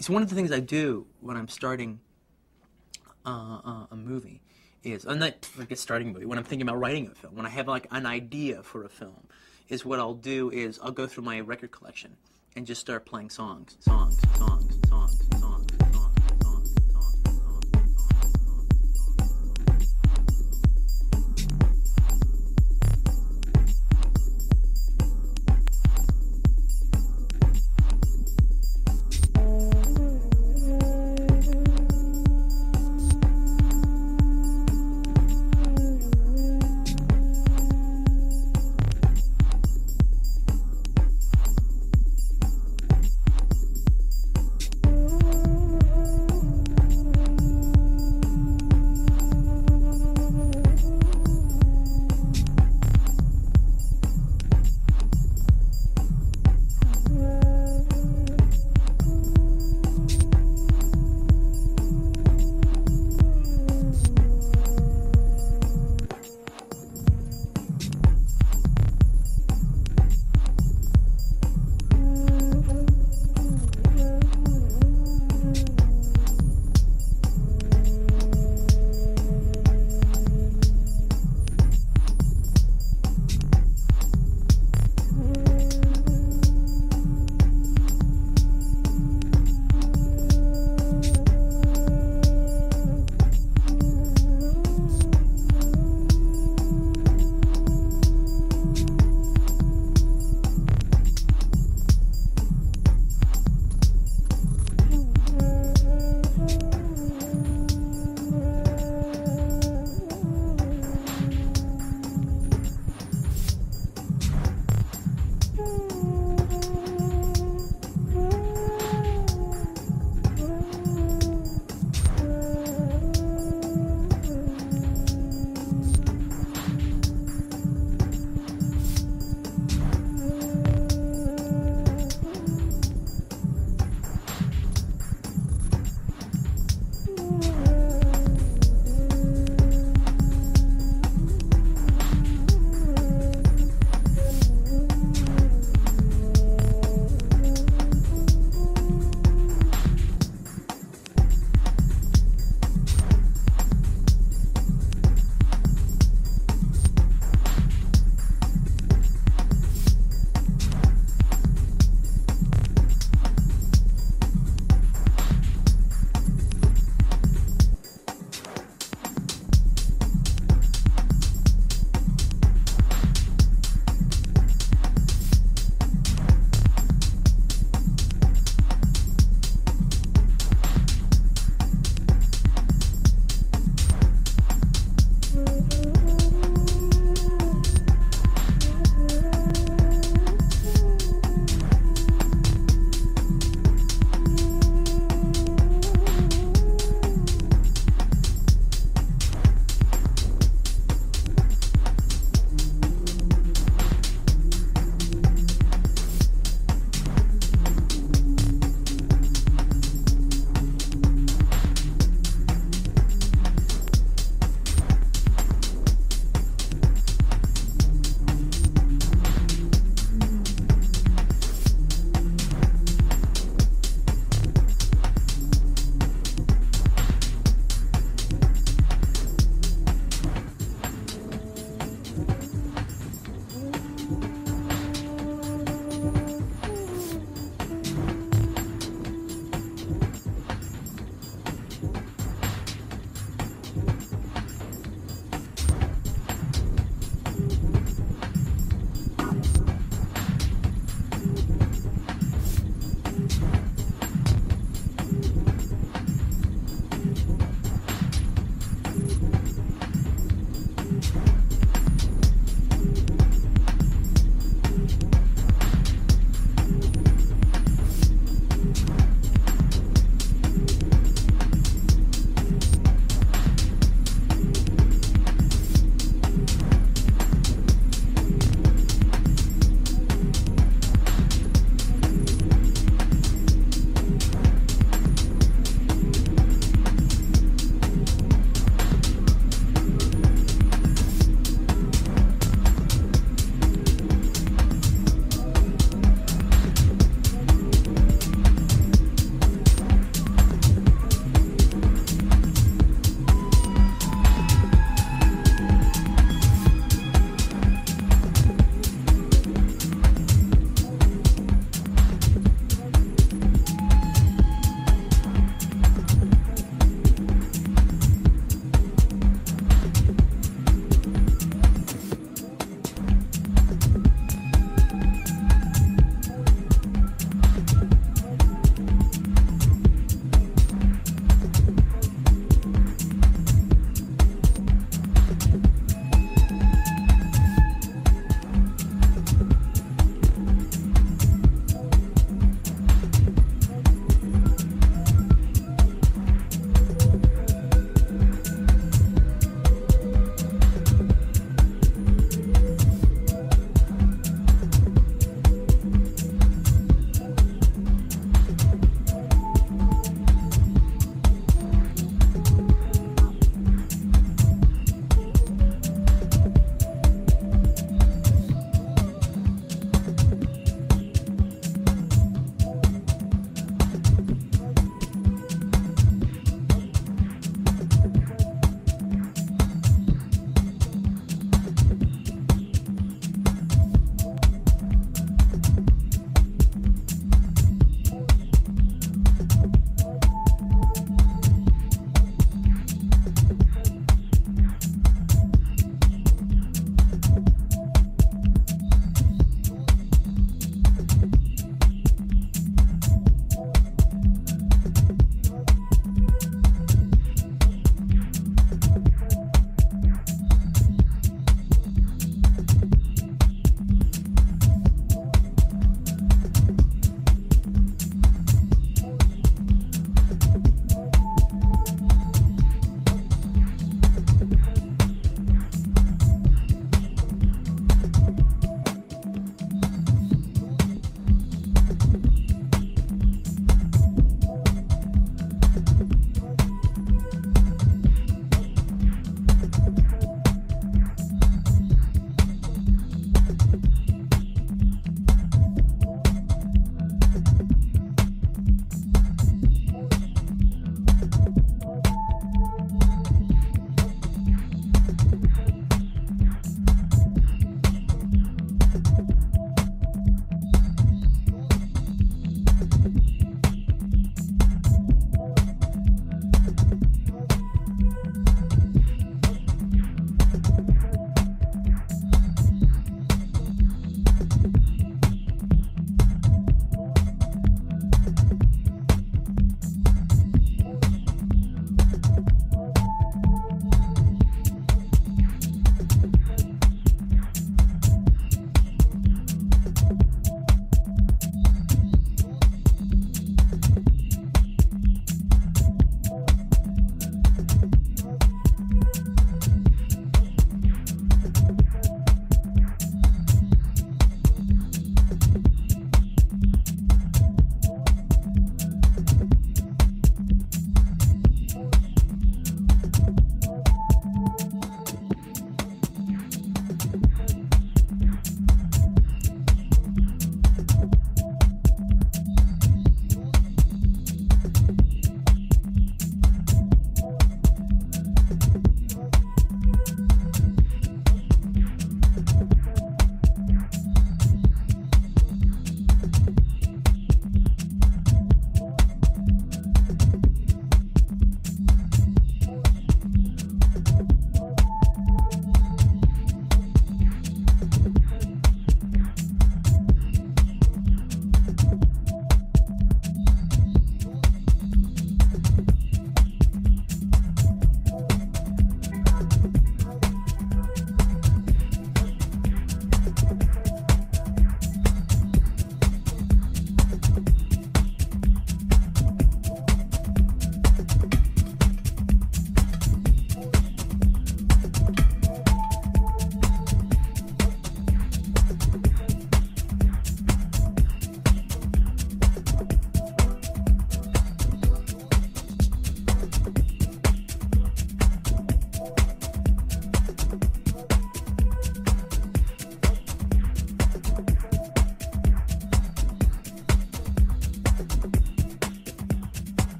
it's one of the things I do when I'm starting uh, uh, a movie is I'm not like starting a movie when I'm thinking about writing a film when I have like an idea for a film is what I'll do is I'll go through my record collection and just start playing songs songs songs songs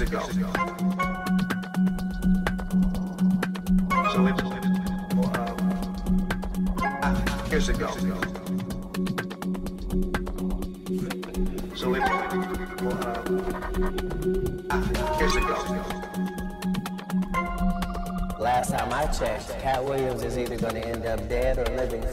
years ago. So it was uh, years ago. So it was uh, years ago. Last time I checked, Katt Williams is either going to end up dead or living.